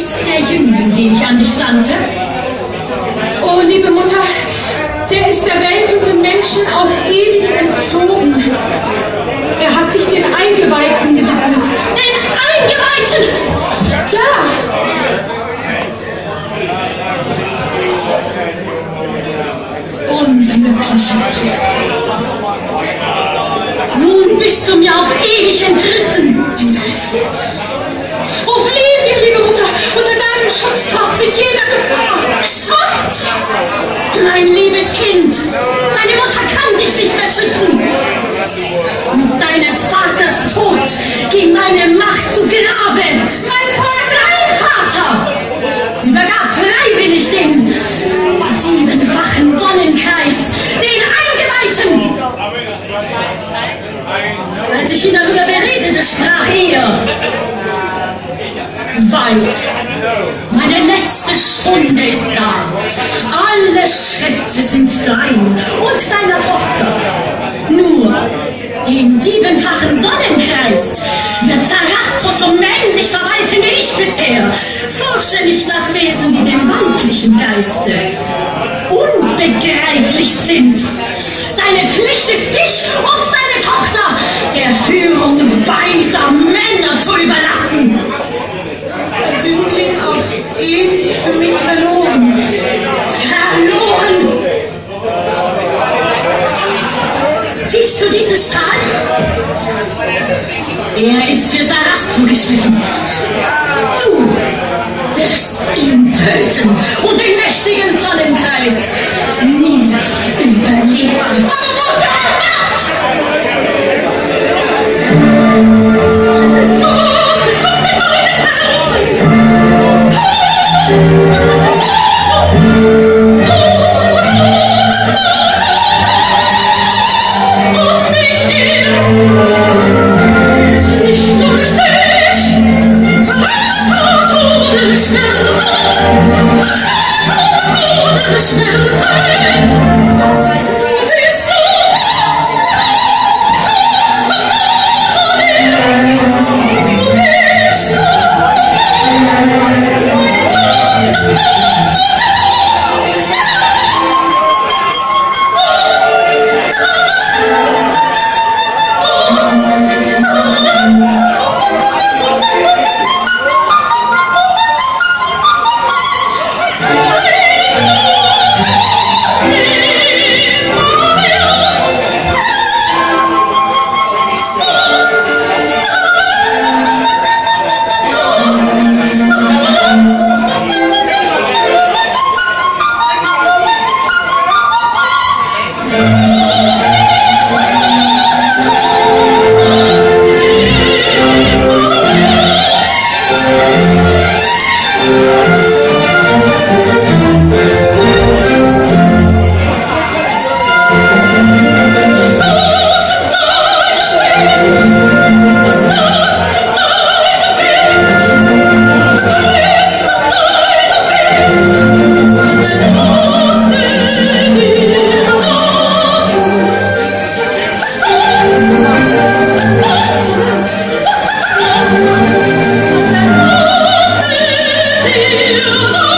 bist der Jüngling, den ich an dich sandte. Oh, liebe Mutter, der ist der Welt und den Menschen auf ewig entzogen. Er hat sich den Eingeweihten gewidmet. Den Eingeweihten! Ja! Unglückliche Tochter. Nun bist du mir auf ewig entrissen. Entrissen? Sich jeder Gefahr. Schutz? Mein liebes Kind, meine Mutter kann dich nicht mehr schützen. Weib, meine letzte Stunde ist da. Alle Schätze sind dein und deiner Tochter. Nur den siebenfachen Sonnenkreis wird Zarastos so männlich verwalten wie ich bisher. Forsche nicht nach Wesen, die dem weiblichen Geiste unbegreiflich sind. Deine Pflicht ist dich und deine Tochter Siehst du diesen Strahl? Er ist für Sarastro geschliffen. Du wirst ihn töten und den mächtigen Sonnenkreis Krishna. you know.